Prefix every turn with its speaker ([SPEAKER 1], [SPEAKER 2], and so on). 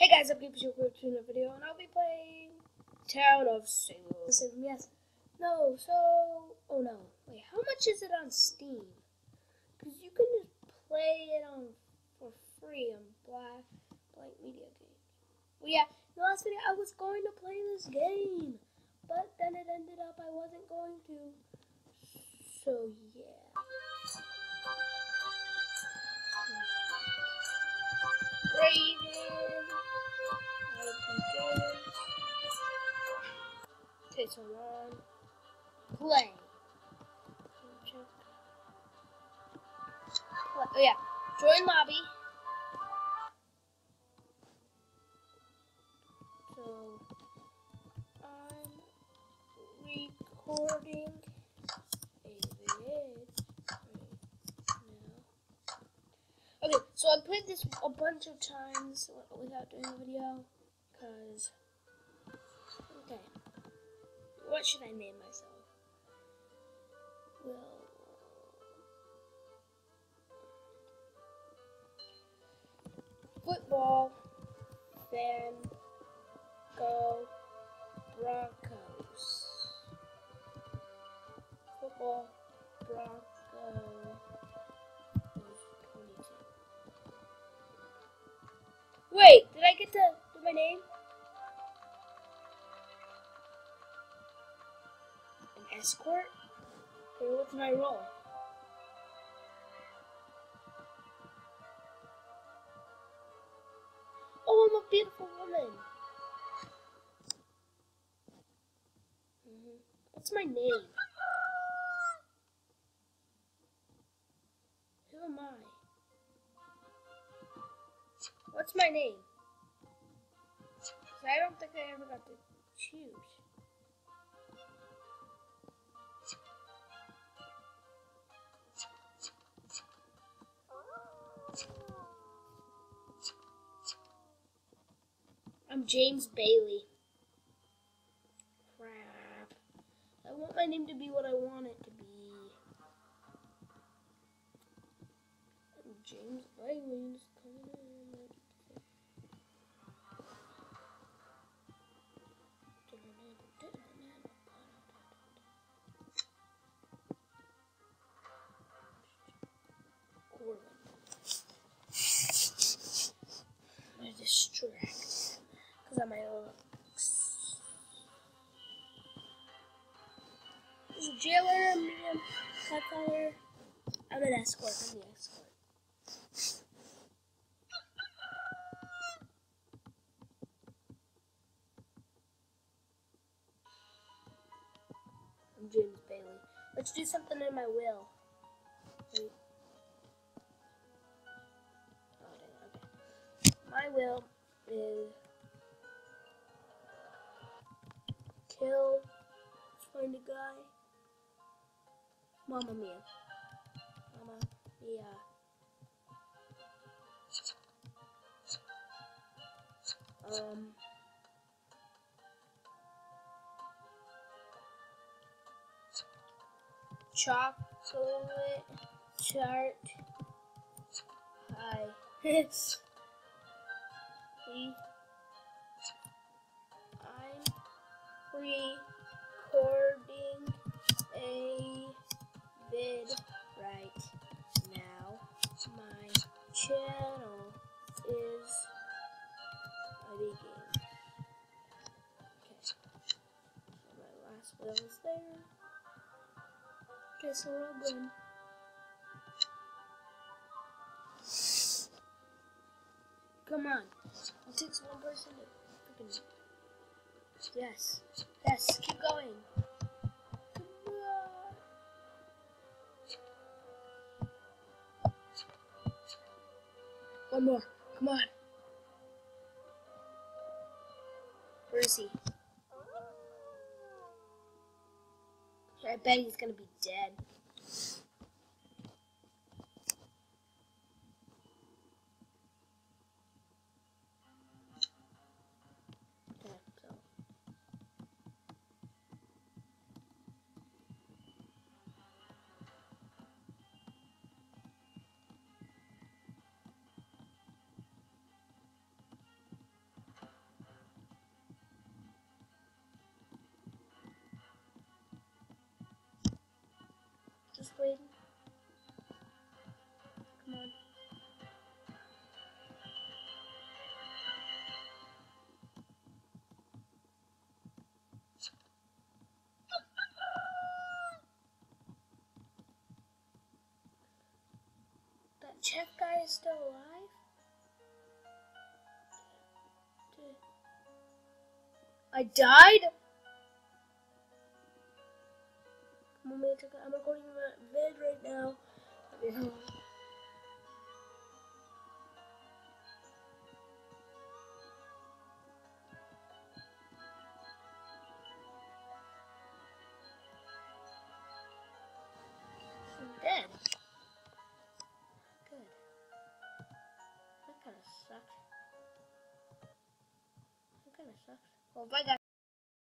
[SPEAKER 1] Hey guys, I'm Gabriel to a video, and I'll be playing Town of Salem. Yes. No, so... Oh no. Wait, how much is it on Steam? Because you can just play it on for free on Black Blank Media Games. Well, yeah, the last video I was going to play this game, but then it ended up I wasn't going to. So, yeah. Raven. Okay, so on. Play. Oh yeah. Join lobby. So I'm recording a vid right. Okay, so I played this a bunch of times without doing a video, cause okay. What should I name myself? Well, escort? Okay, what's my role? Oh, I'm a beautiful woman. Mhm. What's my name? Who am I? What's my name? I don't think I ever got to choose. James Bailey. Crap. I want my name to be what I want it to be. James Bailey. There's a jailer, medium, color. I'm an escort. I'm the escort. I'm James Bailey. Let's do something in my will. Wait. Oh. My will is kill, find a guy. Mama Mia. Mama Mia. Um. Chocolate chart. Hi. See? I'm recording channel is big game. Okay. So my last bill is there. Okay, so we're all good. Come on. It takes one person to freaking. Yes. Yes, keep going. One more. Come on. Where is he? I bet he's gonna be dead. Waiting. Come on. That Czech guy is still alive? I died? I'm recording my bed right now. Dead. Good. That kind of sucks. That kind of sucks. Well, bye guys.